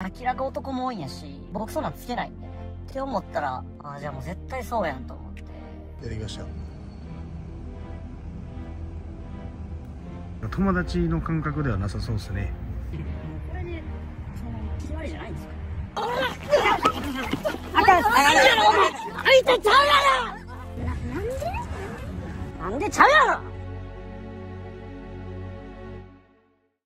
明らか男も多いんやし、僕そんなんつけない。って思ったら、ああ、じゃあもう絶対そうやんと思って。やりました友達の感覚ではなさそうですねこれね、その、決まりじゃないんですか？あかんあかんやろお前相手ちゃうやろな、なんでなんでちゃうやろ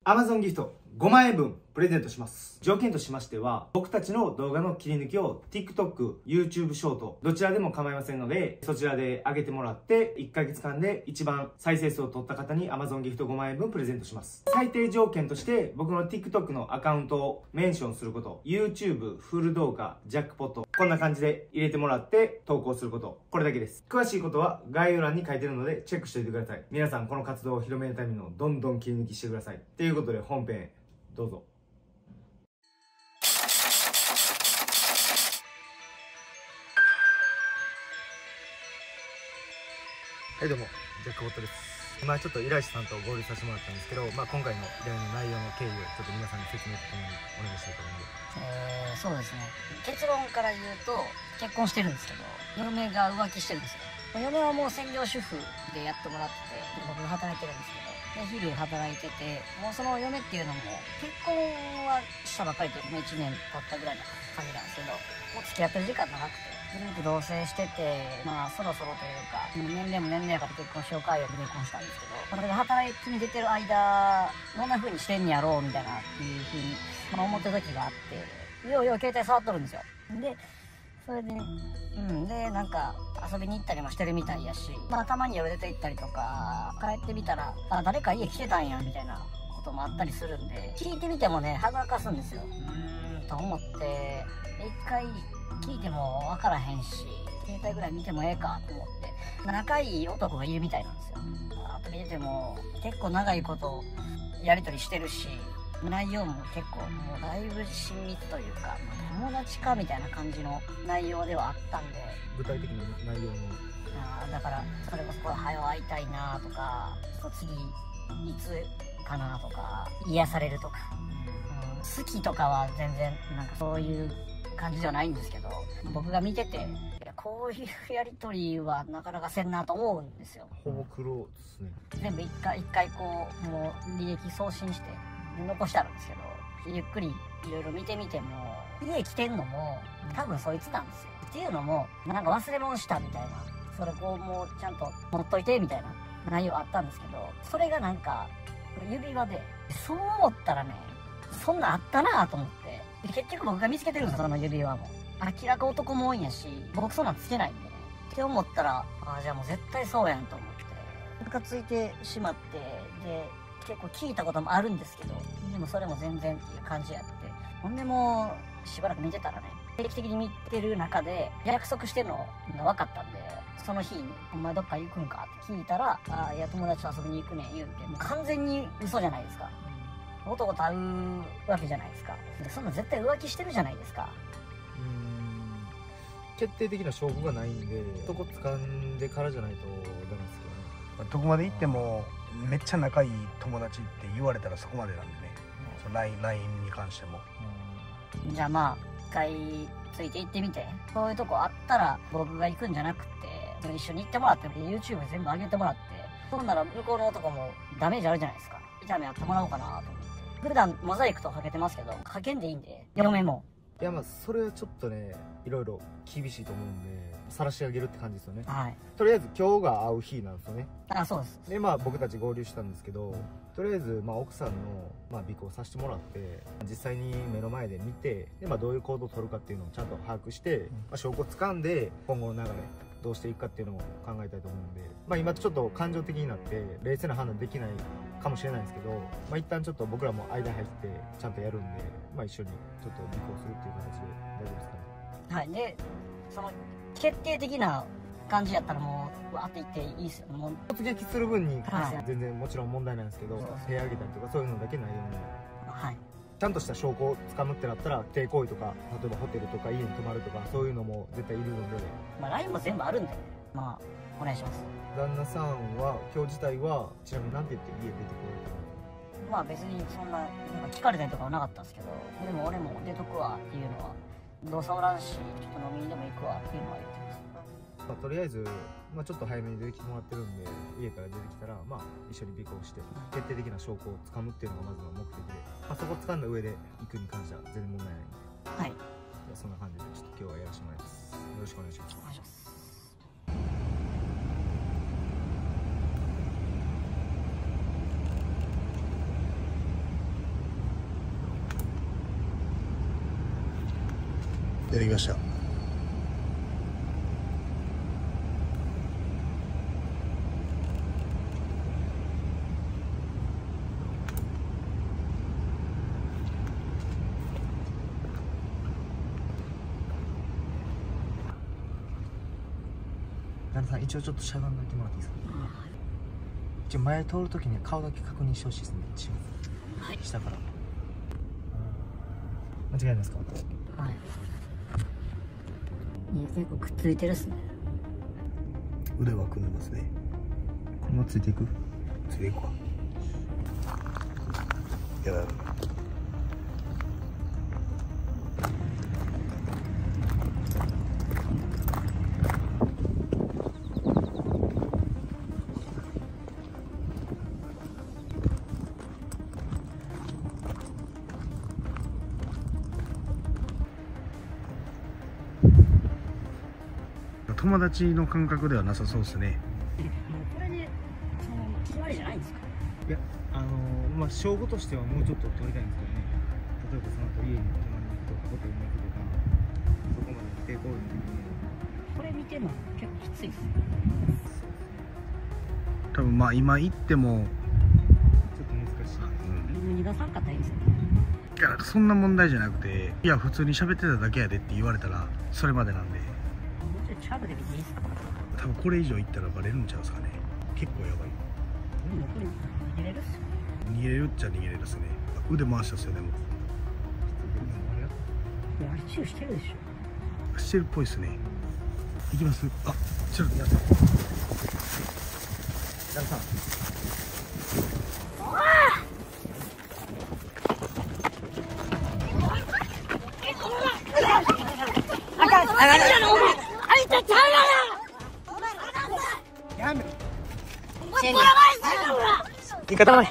アマゾンギフト5万円分プレゼントします。条件としましては、僕たちの動画の切り抜きを TikTok、YouTube ショート、どちらでも構いませんので、そちらで上げてもらって、1ヶ月間で一番再生数を取った方に Amazon ギフト5万円分プレゼントします。最低条件として、僕の TikTok のアカウントをメンションすること、YouTube、フル動画、ジャックポット、こんな感じで入れてもらって投稿すること、これだけです。詳しいことは概要欄に書いてるのでチェックしておいてください。皆さんこの活動を広めるためのどんどん切り抜きしてください。ということで本編、どうぞ。はいどうも、ジャックボットです。今ちょっと依頼者さんと合流させてもらったんですけど、まあ今回の依頼の内容の経緯をちょっと皆さんに説明とともにお願いしたいと思うんで。えー、そうですね。結論から言うと、結婚してるんですけど、嫁が浮気してるんですよ。嫁はもう専業主婦でやってもらって、僕も働いてるんですけど、で、昼働いてて、もうその嫁っていうのも、結婚はしたばっかりで、もう1年経ったぐらいな感じなんですけど、もう付き合ってる時間長くて、グループ同棲してて、まあそろそろというか、もう年齢も年齢やから結婚しようかよって結婚したんですけど、これで働きに出てる間、どんな風にしてんやろうみたいなっていう風に、まあ、思ってる時があって、ようよう携帯触っとるんですよ。で、それで、うん、で、なんか、遊びに行ったりもしてるみたいやし、まあ、たまに夜出て行ったりとか、帰ってみたら、あ、誰か家来てたんや、みたいなこともあったりするんで、聞いてみてもね、はぐらかすんですよ。うーん、と思って、一回聞いてもわからへんし、携帯ぐらい見てもええかと思って、仲いい男がいるみたいなんですよ。あと見てても、結構長いことやりとりしてるし、内容も結構もうだいぶ親密というか、まあ友達かみたいな感じの内容ではあったんで、具体的な内容の。あーだからそれこそこれ早く会いたいなとか次いつかなとか癒されるとか、うん。好きとかは全然なんかそういう感じじゃないんですけど僕が見てていやこういうやり取りはなかなかせんなと思うんですよ。ほぼクローですね。全部一回一回こうもう履歴送信して残してあるんですけどゆっくりいろいろ見てみても家来てんのも多分そいつなんですよ。っていうのもなんか忘れ物したみたいな。それこうもうちゃんと持っといてみたいな内容あったんですけどそれがなんか指輪でそう思ったらねそんなんあったなと思って。結局僕が見つけてるんですよその指輪も。明らか男も多いんやし僕そんなんつけないんでね。って思ったらああじゃあもう絶対そうやんと思って。ムカついてしまってで結構聞いたこともあるんですけどでもそれも全然っていう感じやって。ほんでもうしばらく見てたらね定期的に見てる中で約束してるのが分かったんでその日に「お前どっか行くんか?」って聞いたら「ああいや友達と遊びに行くねん」言うてもう完全に嘘じゃないですか。男と会うわけじゃないですか。でそんなん絶対浮気してるじゃないですか。うん。決定的な証拠がないんでそこ掴んでからじゃないとダメですけどねどこまで行ってもめっちゃ仲いい友達って言われたらそこまでなんでね。その LINE, LINE に関しても。じゃあまあ一回ついて行ってみて。そういうとこあったら僕が行くんじゃなくて一緒に行ってもらって YouTube 全部上げてもらってそんなら向こうの男もダメージあるじゃないですか。痛みやってもらおうかなと思って。普段モザイクとかけてますけどかけんでいいんで。嫁も。いやまあそれはちょっとねいろいろ厳しいと思うんで晒し上げるって感じですよね。はい。とりあえず今日が会う日なんですよね。あそうです。でまあ僕たち合流したんですけどとりあえずまあ奥さんのまあ尾行させてもらって実際に目の前で見てでまあどういう行動を取るかっていうのをちゃんと把握して、まあ、証拠をつかんで今後の流れどうしていくかっていうのを考えたいと思うんでまあ今ちょっと感情的になって冷静な判断できないかもしれないんですけどまあ一旦ちょっと僕らも間入ってちゃんとやるんでまあ一緒にちょっと尾行するっていう形で大丈夫ですかね。はい。でその決定的な感じやったらもうわーって言っていいっすよ。もう突撃する分に関してははい。全然もちろん問題ないんですけど、手上げたりとかそういうのだけないように。はい。ちゃんとした証拠をつかむってなったら抵抗意とか例えばホテルとか家に泊まるとかそういうのも絶対いるので。まあ LINE も全部あるんでまあお願いします。旦那さんは今日自体はちなみに何て言って家出てくれるまあ別にそんななんか聞かれたりとかはなかったんですけどでも俺も出とくわっていうのはどうせおらんしちょっと飲みにでも行くわっていうのは言ってます。まあ、とりあえず、まあ、ちょっと早めに出てきてもらってるんで家から出てきたら、まあ、一緒に尾行して決定的な証拠をつかむっていうのがまずは目的で、まあ、そこをつかんだ上で行くに関しては全然問題ないんで。はい。じゃあそんな感じでちょっと今日はやらせてもらいます。よろしくお願いします。お願いします出てきました。旦那さん一応ちょっとしゃがんどいてもらっていいですか？一応前通るときに顔だけ確認してほしいですね。一応はい。下から。間違いないですか？はいいや結構くっついてるっすね。腕は組んでますね。このままついていく？ついていくか。やばい友達の感覚ではなさそうですね。これでその決まりじゃないんですか？いやあのー、まあ証拠としてはもうちょっと取りたいんですけどね。例えばその後家に泊まりに行くとかホテルに行くとかそこまで来てこいみたいなこれ見てるの結構きついっすね多分まあ今行っても、ちょっと難しいうん、逃がさんかったらいいんですよいやそんな問題じゃなくていや普通に喋ってただけやでって言われたらそれまでなんでもうちょいチャールで見ていいですか？多分これ以上行ったらバレるんちゃうんですかね。結構やばい。逃げれるっすよ。逃げれるっちゃ逃げれるっすね。腕回したっすよでも。いやあれチューしてるでしょ。してるっぽいっすね。行きます。あちょっと待って旦那さん。あかんあかん言い方悪い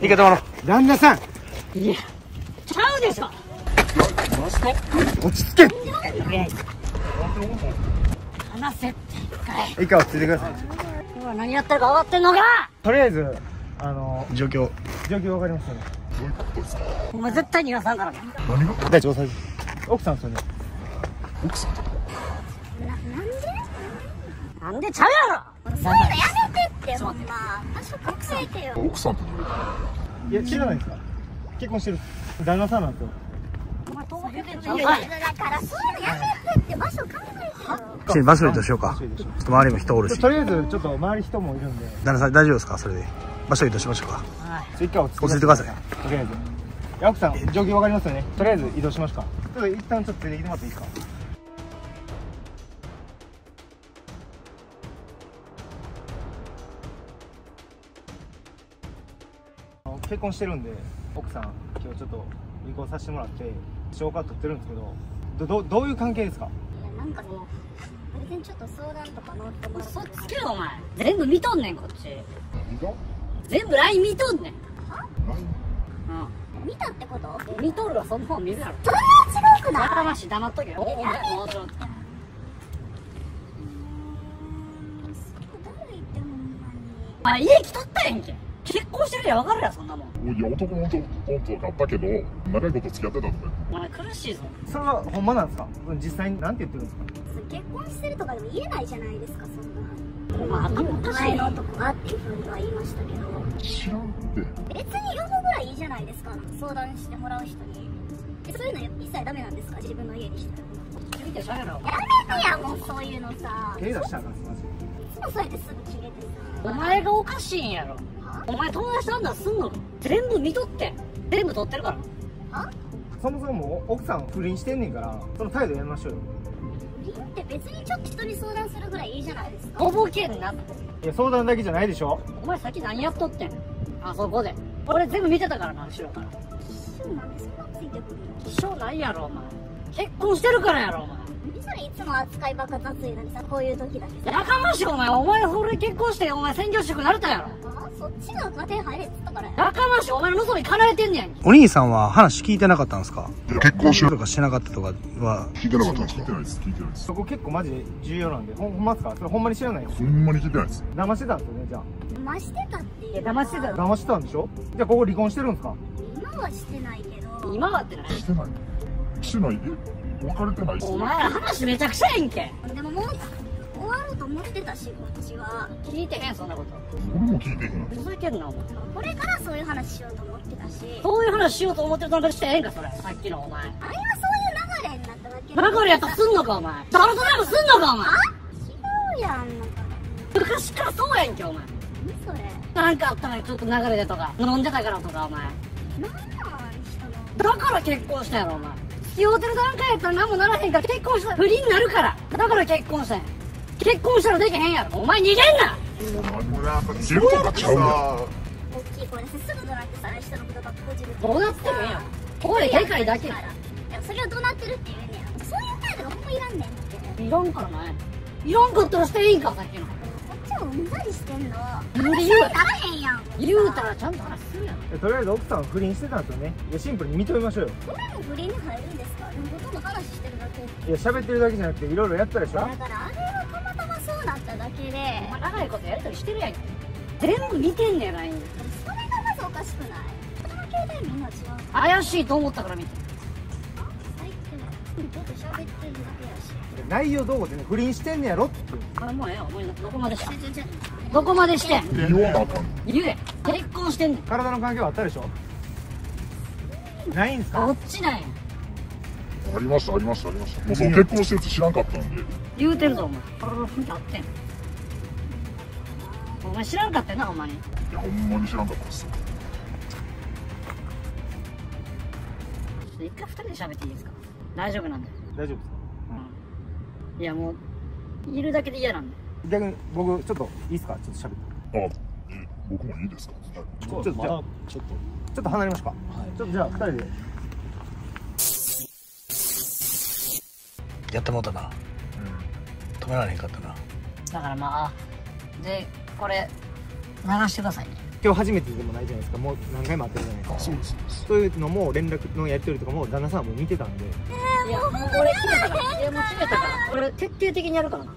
言い方悪旦那さん。いやちゃうでしょ。い落ち着け。話せって一回いいか落ち着いてください。今何やってるか分かってんのか。とりあえずあの状況。状況わかりますよね。お前絶対逃がさんからな大丈夫奥さんですよねなんでちゃうやろそういうのやめてってほんま場所隠れてよ。いや知らないですか。結婚してる旦那さんなんですよ。お前遠けてるいやいやだからそういうのやめてって場所考えてよ。バスレとしようか。ちょっと周りも人おるし。とりあえずちょっと周り人もいるんで。旦那さん大丈夫ですか？それで。場所移動しましょうか。はい一回落ち着いてください。とりあえず。奥さん状況わかりますよね。とりあえず移動しますか。ちょっと一旦ちょっと連れてきてもらっていいですか？結婚してるんで奥さん今日ちょっと離婚させてもらって証拠取ってるんですけどどどどういう関係ですか？いやなんかその別にちょっと相談とか乗ってもそっつけよお前。全部見とんねんこっち。全部 LINE 見とんねん。見たってこと？うん見とるわそんなもん見るやろ。それは違うくない？やかましい黙っとけよ。おお前。もうちょっとお前家来とったやんけ結婚してるやん分かるやんそんなもん。いや男も男とかあったけど長いこと付き合ってたとかお前苦しいぞそれはほんまなんですか実際に何て言ってるんですか結婚してるとかでも言えないじゃないですかそんなお前頭おかしい前のな男がっていうふうには言いましたけど知らんって別に呼ぶぐらいいいじゃないですか相談してもらう人にえそういうの一切ダメなんですか自分の家にして見てしゃべろやめてやもうそういうのさ手出したらあかんですマジでいつもそうやってすぐ決めてさお前がおかしいんやろお前友達と判断すんの？か全部見とって。全部取ってるから。そもそも奥さん不倫してんねんからその態度やめましょうよ。不倫って別にちょっと人に相談するぐらいいいじゃないですか。とぼけんなって。いや相談だけじゃないでしょ。お前さっき何やっとってん？あそこで。俺全部見てたからな後ろから。一緒なんでそんなついてくるの？一緒ないやろお前。結婚してるからやろお前何それいつも扱いばっか雑いのにさこういう時だけ。さやかましいお前お前俺結婚してお前専業主婦なれたやろ。あそっちが家庭入れっつったからややかましいお前の望み叶えてんねやんお兄さんは話聞いてなかったんですか？結婚しとかしてなかったとかは。聞いてなかったんですか？聞いてないです聞いてないです。そこ結構マジで重要なんで。ほんほんまっすか？それほんまに知らないよ。ほんまに聞いてないです。騙してたんですよねじゃあ。騙してたっていう騙してたよ騙してたんでしょ？じゃあここ離婚してるんですか？今はしてないけど。今はってない。してない。してないえ別れてないお前ら話めちゃくちゃやんけ。でももう終わろうと思ってたしこっちは聞いてへんそんなこと。俺も聞いてへん。ふざけんな。お前これからそういう話しようと思ってたし。そういう話しようと思ってたんだしてええんかそれさっきのお前。あれはそういう流れになっただけ流れやったらすんのかお前。誰とでもすんのかお前。違うやん。なんか昔からそうやんけお前。何それ。なんかあったらちょっと流れでとか飲んでたからとかお前。何なん人の？だから結婚したやろお前付き合うてる段階やったら何もならへんから結婚したら不倫になるから。だから結婚したん。や結婚したらできへんやろ。お前逃げんな。自分とかちゃうやん。大きい声出してすぐ怒鳴ってさ人のことばっかこじるどうなってるんや。声でかいだけや。それを怒鳴ってるって言うねやそういう態度がほんまいらんねんって。いらんからない。いらんかったらしていいんかさっきのうんざりしてんの。無理言う話にならへんやん。言うたらちゃんと話するやんえとりあえず奥さんは不倫してたんですよねいやシンプルに認めましょうよ。これも不倫に入るんですか？でもほとんど話してるだけ。いや喋ってるだけじゃなくていろいろやったでしょ？だからあれはたまたまそうなっただけで。長いことやりとりしてるやん。け全部見てんねやない。それがまずおかしくない？この携帯みんな違う。怪しいと思ったから見て。最近ちょっと喋ってるだけやし内容どうこうでね？不倫してんねやろってあれもうええわお前どこまでしたちょちょちょどこまでしてん？言わなあかん言え。結婚してんねん体の関係はあったでしょ。ないんすか？どっちなんや。ありましたありましたありました。もうその結婚してるって知らんかったんで。言うてるぞお前。体の雰囲気あってん。お前知らんかったよなお前。にいやほんまに知らんかったです。一回二人で喋っていいですか？大丈夫なんで大丈夫ですか？いやもういるだけで嫌なんで逆に僕ちょっといいっすか？ちょっと喋って。あえ僕もいいですか？ちょっとじゃあちょっと。ちょっと離れましょうか、ちょっとじゃあ二人で。やってもうたな。止められへんかったな。だからまあでこれ流してください。ね今日初めてでもないじゃないですか。もう何回も会ってるじゃないですか。そういうのも連絡のやり取りとかも旦那さんはもう見てたんでいやもう俺決めたからいやもう決めたから。俺徹底的にやるからな。